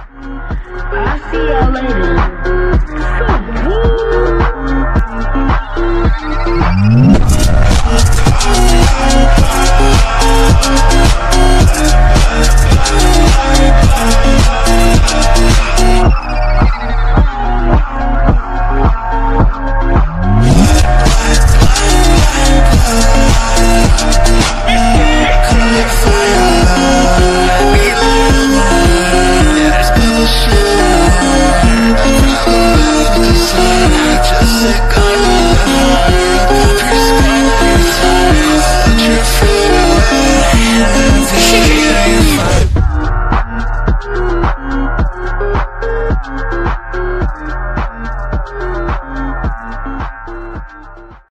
I'll see y'all later.